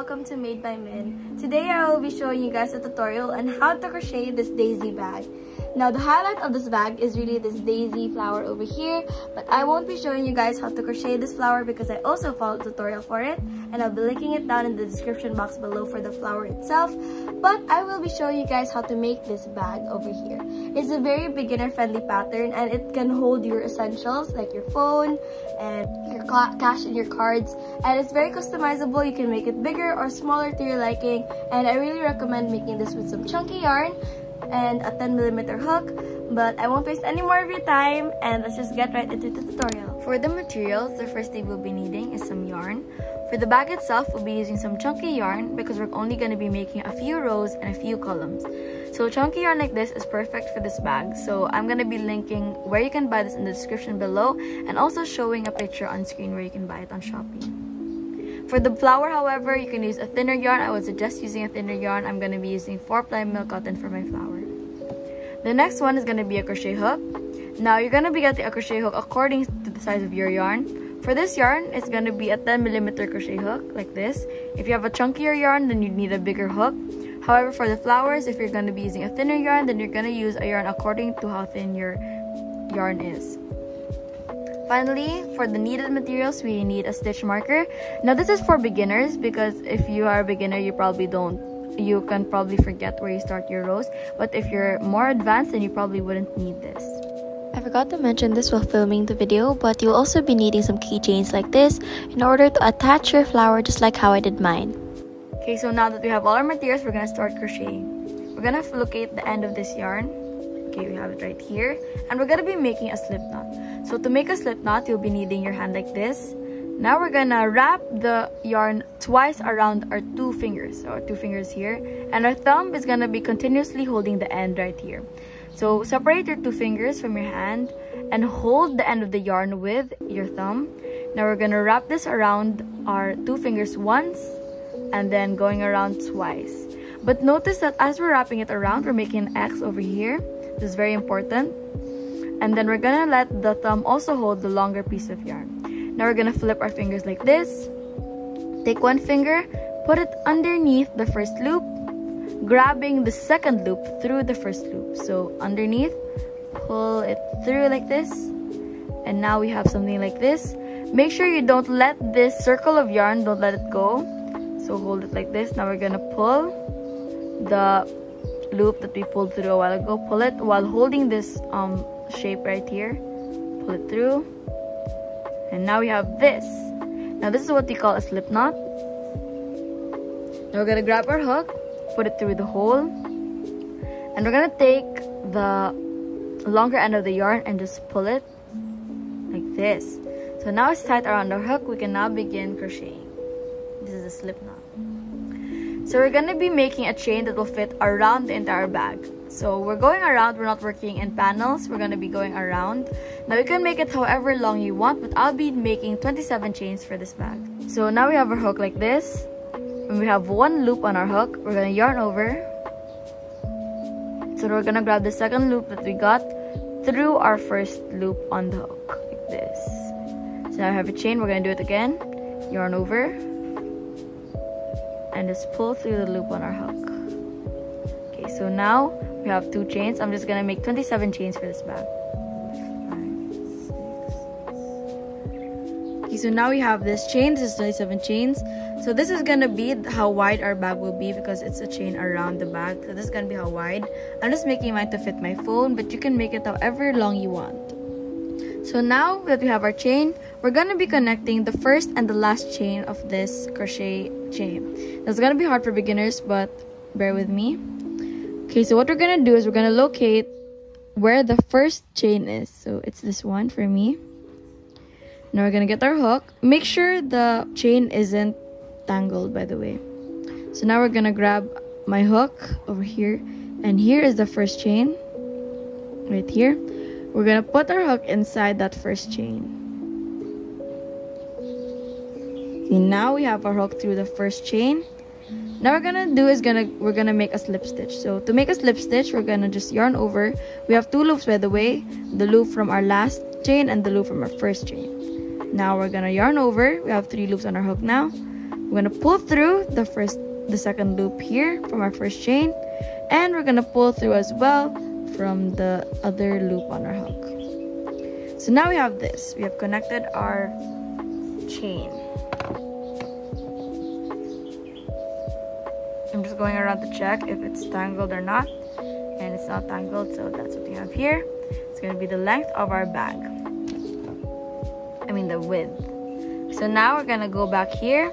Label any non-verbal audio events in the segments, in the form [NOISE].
welcome to Made by Myn. Today I will be showing you guys a tutorial on how to crochet this daisy bag. Now the highlight of this bag is really this daisy flower over here, but I won't be showing you guys how to crochet this flower because I also followed a tutorial for it, and I'll be linking it down in the description box below for the flower itself, but I will be showing you guys how to make this bag over here. It's a very beginner friendly pattern and it can hold your essentials like your phone and your cash and your cards and it's very customizable. You can make it bigger or smaller to your liking and I really recommend making this with some chunky yarn and a 10 millimeter hook but I won't waste any more of your time and let's just get right into the tutorial. For the materials, the first thing we'll be needing is some yarn. For the bag itself, we'll be using some chunky yarn because we're only going to be making a few rows and a few columns. So chunky yarn like this is perfect for this bag. So I'm going to be linking where you can buy this in the description below and also showing a picture on screen where you can buy it on Shopee. For the flower, however, you can use a thinner yarn. I would suggest using a thinner yarn. I'm going to be using 4-ply milk cotton for my flower. The next one is going to be a crochet hook. Now, you're going to be getting a crochet hook according to the size of your yarn. For this yarn, it's going to be a 10 millimeter crochet hook, like this. If you have a chunkier yarn, then you'd need a bigger hook. However, for the flowers, if you're going to be using a thinner yarn, then you're going to use a yarn according to how thin your yarn is. Finally, for the needed materials, we need a stitch marker. Now this is for beginners because if you are a beginner, you probably don't you can probably forget where you start your rows. But if you're more advanced, then you probably wouldn't need this. I forgot to mention this while filming the video, but you'll also be needing some keychains like this in order to attach your flower just like how I did mine. Okay, so now that we have all our materials, we're gonna start crocheting. We're gonna locate the end of this yarn. Okay, we have it right here. And we're gonna be making a slip knot. So to make a slip knot, you'll be needing your hand like this. Now we're gonna wrap the yarn twice around our two fingers, so our two fingers here. And our thumb is gonna be continuously holding the end right here. So separate your two fingers from your hand and hold the end of the yarn with your thumb. Now we're gonna wrap this around our two fingers once and then going around twice. But notice that as we're wrapping it around, we're making an X over here. This is very important. And then we're gonna let the thumb also hold the longer piece of yarn. Now we're gonna flip our fingers like this. Take one finger, put it underneath the first loop, grabbing the second loop through the first loop. So underneath, pull it through like this. And now we have something like this. Make sure you don't let this circle of yarn, don't let it go. So hold it like this. Now we're gonna pull the loop that we pulled through a while ago. Pull it while holding this um, shape right here. Pull it through. And now we have this. Now this is what we call a slip knot. Now we're gonna grab our hook, put it through the hole, and we're gonna take the longer end of the yarn and just pull it like this. So now it's tight around our hook, we can now begin crocheting. This is a slip knot. So we're gonna be making a chain that will fit around the entire bag. So we're going around, we're not working in panels, we're gonna be going around. Now you can make it however long you want, but I'll be making 27 chains for this bag. So now we have our hook like this. And we have one loop on our hook, we're gonna yarn over. So we're gonna grab the second loop that we got through our first loop on the hook, like this. So now I have a chain, we're gonna do it again. Yarn over and just pull through the loop on our hook. Okay, so now we have two chains. I'm just gonna make 27 chains for this bag. Okay, so now we have this chain. This is 27 chains. So this is gonna be how wide our bag will be because it's a chain around the bag. So this is gonna be how wide. I'm just making mine to fit my phone, but you can make it however long you want. So now that we have our chain, we're gonna be connecting the first and the last chain of this crochet chain. That's gonna be hard for beginners, but bear with me. Okay, so what we're gonna do is we're gonna locate where the first chain is. So it's this one for me. Now we're gonna get our hook. Make sure the chain isn't tangled, by the way. So now we're gonna grab my hook over here. And here is the first chain, right here. we're gonna put our hook inside that first chain. Okay, now we have our hook through the first chain. Now we're gonna do is gonna we're gonna make a slip stitch. So to make a slip stitch, we're gonna just yarn over. We have two loops by the way, the loop from our last chain and the loop from our first chain. Now we're gonna yarn over. We have three loops on our hook now. We're gonna pull through the first the second loop here from our first chain and we're gonna pull through as well from the other loop on our hook. So now we have this. We have connected our chain. I'm just going around to check if it's tangled or not. And it's not tangled, so that's what we have here. It's going to be the length of our bag. I mean the width. So now we're going to go back here.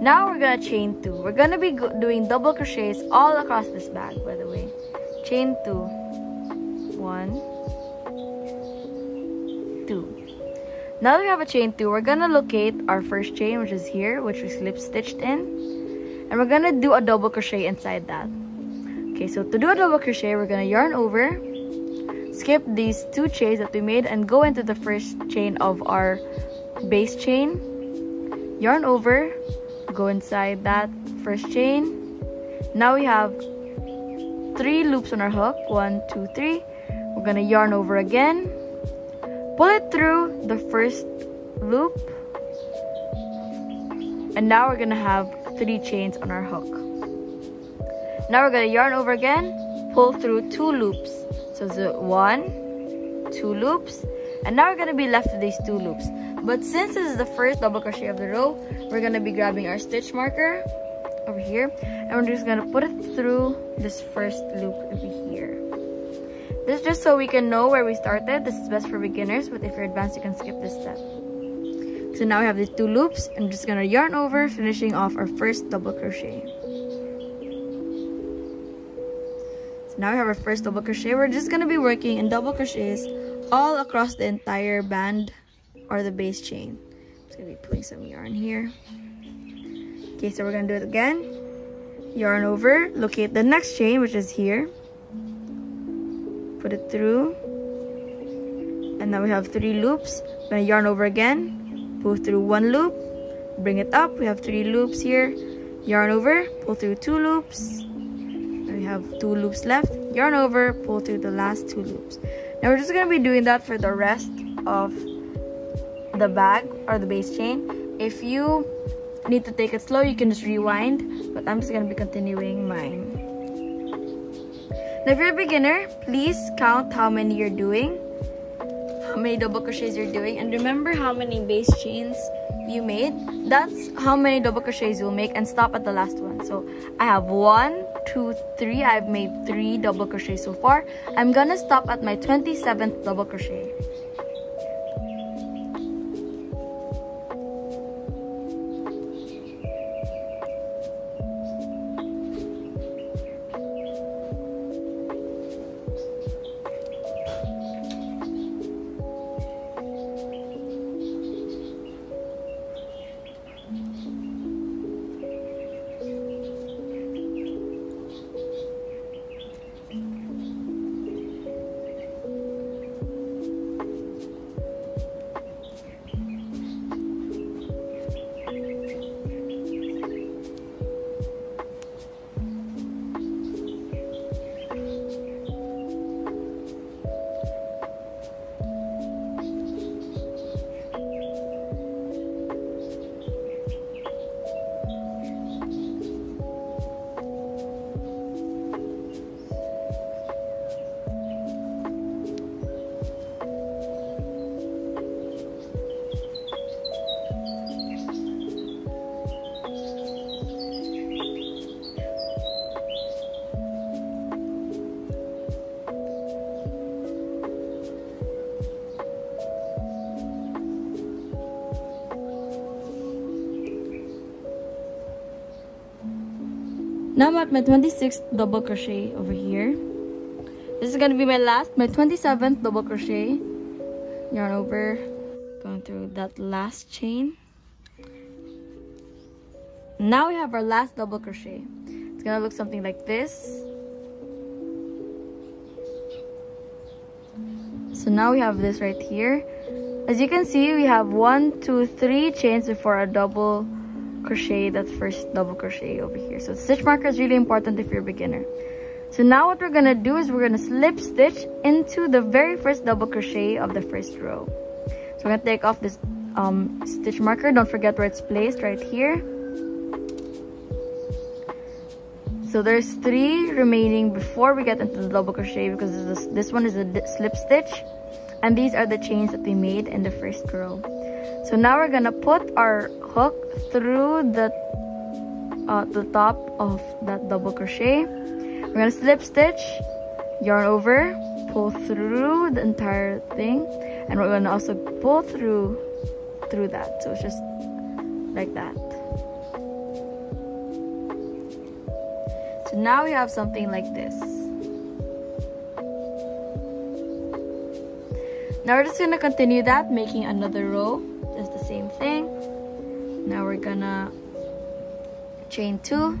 Now we're going to chain two. We're going to be doing double crochets all across this bag, by the way. Chain two. One. Two. Now that we have a chain two, we're going to locate our first chain, which is here, which we slip stitched in and we're gonna do a double crochet inside that. Okay so to do a double crochet we're gonna yarn over skip these two chains that we made and go into the first chain of our base chain. Yarn over go inside that first chain. Now we have three loops on our hook. One two three. We're gonna yarn over again. Pull it through the first loop. And now we're gonna have three chains on our hook. Now we're gonna yarn over again, pull through two loops. So it's one, two loops, and now we're gonna be left with these two loops. But since this is the first double crochet of the row, we're gonna be grabbing our stitch marker over here, and we're just gonna put it through this first loop over here. This is just so we can know where we started. This is best for beginners, but if you're advanced, you can skip this step. So now we have these two loops. I'm just gonna yarn over, finishing off our first double crochet. So now we have our first double crochet. We're just gonna be working in double crochets all across the entire band or the base chain. I'm just gonna be pulling some yarn here. Okay, so we're gonna do it again. Yarn over, locate the next chain, which is here. Put it through. And now we have three loops. I'm gonna yarn over again pull through one loop. Bring it up. We have three loops here. Yarn over. Pull through two loops. We have two loops left. Yarn over. Pull through the last two loops. Now we're just going to be doing that for the rest of the bag or the base chain. If you need to take it slow you can just rewind but i'm just going to be continuing mine. Now if you're a beginner please count how many you're doing how many double crochets you're doing. And remember how many base chains you made? That's how many double crochets you'll make and stop at the last one. So i have one two three. I've made three double crochets so far. I'm gonna stop at my 27th double crochet Now I'm at my 26th double crochet over here. This is to be my last, my 27th double crochet. Yarn over, going through that last chain. Now we have our last double crochet. It's to look something like this. So now we have this right here. As you can see, we have one, two, three chains before a double crochet, that first double crochet over here. So stitch marker is really important if you're a beginner. So now what we're gonna do is we're gonna slip stitch into the very first double crochet of the first row. So I'm gonna take off this um, stitch marker. Don't forget where it's placed, right here. So there's three remaining before we get into the double crochet because this, this one is a slip stitch. And these are the chains that we made in the first row. So now we're gonna put our hook through the, uh, the top of that double crochet we're gonna slip stitch, yarn over, pull through the entire thing, and we're gonna also pull through through that. So it's just like that. So now we have something like this. Now we're just gonna continue that, making another row, just the same thing. Gonna chain two,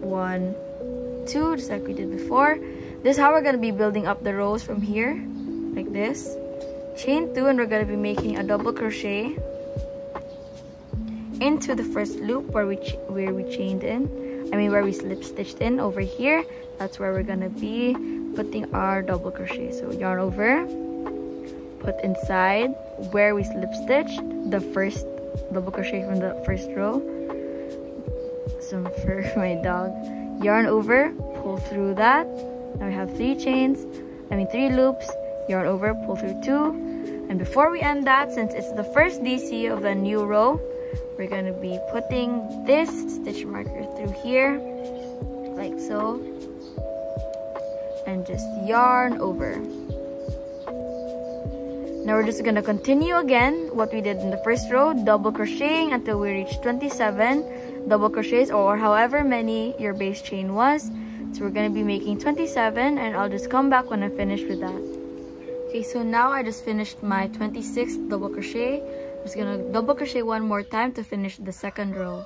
one, two just like we did before. This is how we're to be building up the rows from here like this. Chain two and we're to be making a double crochet into the first loop where we where we chained in. I mean where we slip stitched in over here. That's where we're gonna be putting our double crochet. So yarn over put inside where we slip stitched the first double crochet from the first row. Some fur for [LAUGHS] my dog. Yarn over pull through that. Now we have three chains I mean three loops. Yarn over pull through two. And before we end that since it's the first DC of the new row we're going to be putting this stitch marker through here like so. And just yarn over now we're just to continue again what we did in the first row double crocheting until we reach 27 double crochets or however many your base chain was. So we're to be making 27 and I'll just come back when I'm finished with that. Okay, so now I just finished my 26th double crochet. I'm just to double crochet one more time to finish the second row.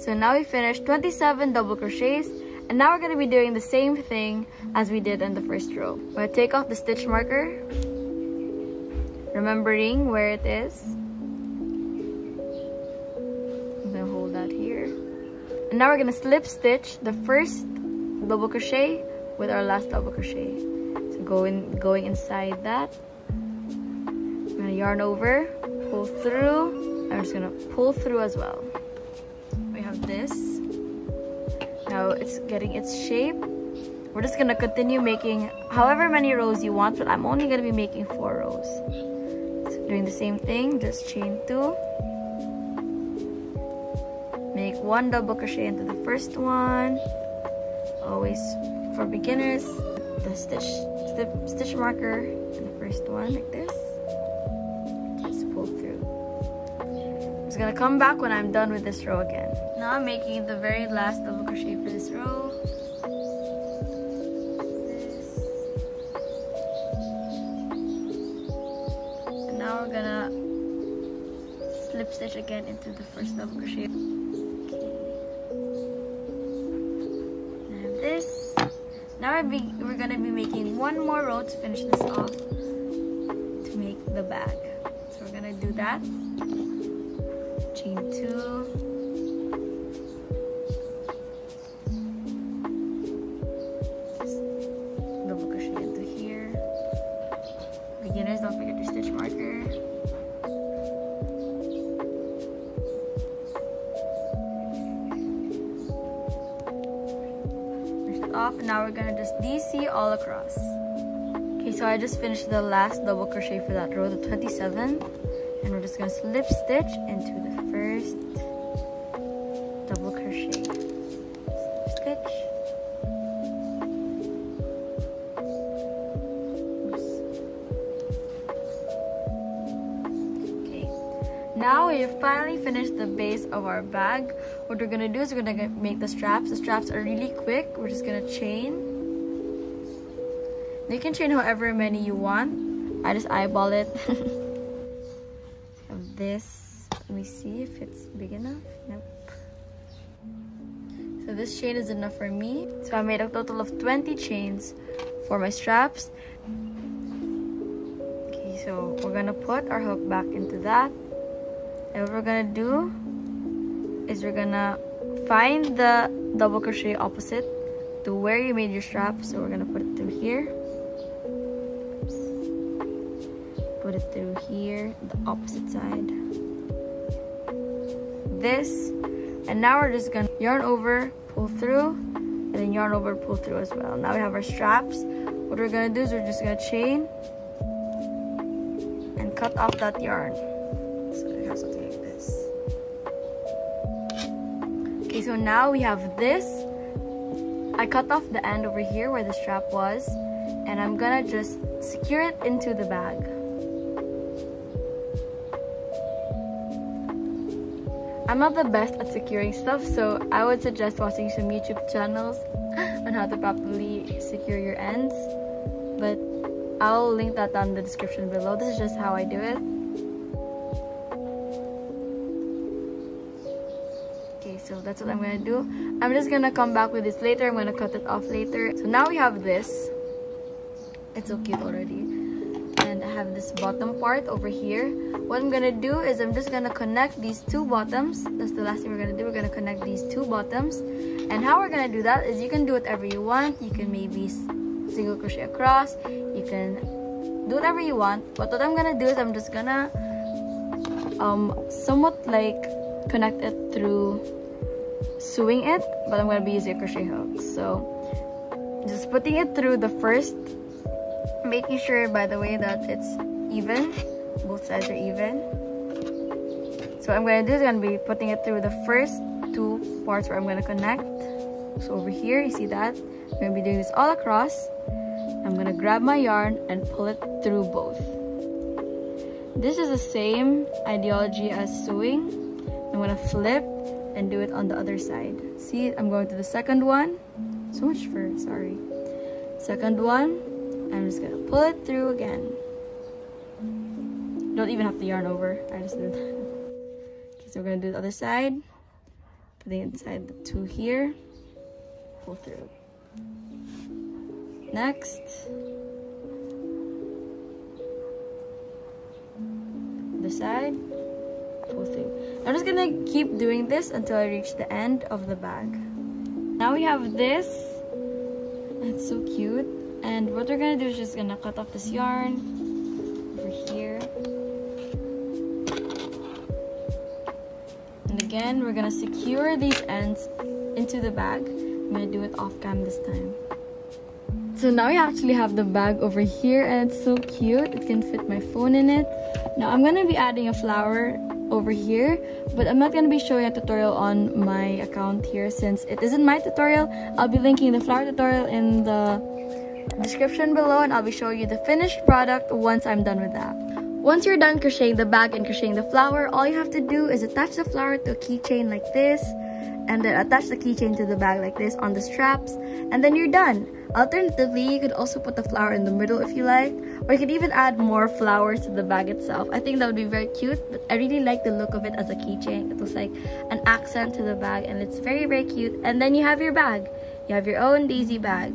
So now we finished 27 double crochets and now we're going to be doing the same thing as we did in the first row. We're going to take off the stitch marker remembering where it is. I'm gonna hold that here. And now we're gonna slip stitch the first double crochet with our last double crochet. So going going inside that. I'm gonna yarn over, pull through. I'm just gonna pull through as well. We have this. Now it's getting its shape. We're just gonna continue making however many rows you want, but I'm only gonna be making four rows. Doing the same thing just chain two. Make one double crochet into the first one. Always for beginners the stitch stitch marker in the first one like this gonna come back when I'm done with this row again now I'm making the very last double crochet for this row now we're gonna slip stitch again into the first double crochet. Okay. This. Now we're, be, we're gonna be making one more row to finish this off to make the bag. So we're gonna do that. Chain two. beginners don't forget your stitch marker off now we're gonna just DC all across. Okay, so I just finished the last double crochet for that row, the 27th. Just gonna slip stitch into the first double crochet. Stitch. Okay. Now we've finally finished the base of our bag what we're gonna do is we're gonna make the straps the straps are really quick we're just gonna chain you can chain however many you want I just eyeball it [LAUGHS] this let me see if it's big enough nope So this chain is enough for me. So I made a total of 20 chains for my straps. Okay, so we're gonna put our hook back into that. And what we're gonna do is we're gonna find the double crochet opposite to where you made your strap. So we're gonna put it through here. Put it through here, the opposite side. This, and now we're just gonna yarn over, pull through, and then yarn over, pull through as well. Now we have our straps. What we're gonna do is we're just gonna chain and cut off that yarn. So. Okay, so now we have this I cut off the end over here where the strap was and I'm gonna just secure it into the bag. I'm not the best at securing stuff so I would suggest watching some YouTube channels [LAUGHS] on how to properly secure your ends. But I'll link that down in the description below. This is just how I do it. Okay, so that's what I'm gonna do. I'm just gonna come back with this later. I'm gonna cut it off later. So now we have this. It's so cute already have this bottom part over here. What I'm gonna do is I'm just gonna connect these two bottoms. That's the last thing we're gonna do. We're gonna connect these two bottoms. And how we're gonna do that is you can do whatever you want. You can maybe single crochet across. You can do whatever you want. But what I'm gonna do is I'm just gonna um somewhat like connect it through sewing it, but I'm to be using a crochet hook. So just putting it through the first, making sure by the way that it's even, both sides are even. So I'm going to do is going to be putting it through the first two parts where I'm going to connect. So over here, you see that? I'm going to be doing this all across. I'm going to grab my yarn and pull it through both. This is the same ideology as sewing. I'm going to flip and do it on the other side. See, I'm going to the second one. So much fur, sorry. Second one, I'm just gonna pull it through again. Don't even have to yarn over, I just did that. [LAUGHS] Okay, so we're gonna do the other side. Putting inside the two here, pull through. Next, the side, pull through. I'm just gonna keep doing this until I reach the end of the bag. Now we have this. It's so cute. And what we're gonna do is just gonna cut off this yarn over here. And again, we're gonna secure these ends into the bag. I'm gonna do it off cam this time. So now we actually have the bag over here and it's so cute. It can fit my phone in it. Now I'm gonna be adding a flower over here but I'm not to be showing a tutorial on my account here since it isn't my tutorial I'll be linking the flower tutorial in the description below and I'll be showing you the finished product once I'm done with that once you're done crocheting the bag and crocheting the flower all you have to do is attach the flower to a keychain like this and then attach the keychain to the bag like this on the straps and then you're done Alternatively, you could also put the flower in the middle if you like, or you could even add more flowers to the bag itself. I think that would be very cute, but I really like the look of it as a keychain. It looks like an accent to the bag and it's very, very cute. And then you have your bag. You have your own daisy bag.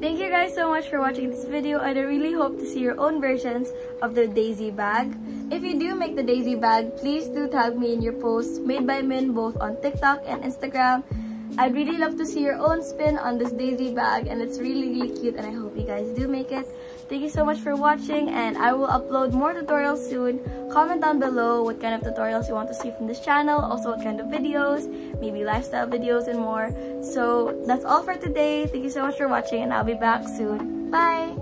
Thank you guys so much for watching this video and I really hope to see your own versions of the daisy bag. If you do make the daisy bag, please do tag me in your posts made by Myn both on TikTok and Instagram. I'd really love to see your own spin on this daisy bag and it's really really cute and I hope you guys do make it. Thank you so much for watching and I will upload more tutorials soon. Comment down below what kind of tutorials you want to see from this channel, also what kind of videos, maybe lifestyle videos and more. So that's all for today. Thank you so much for watching and I'll be back soon. Bye!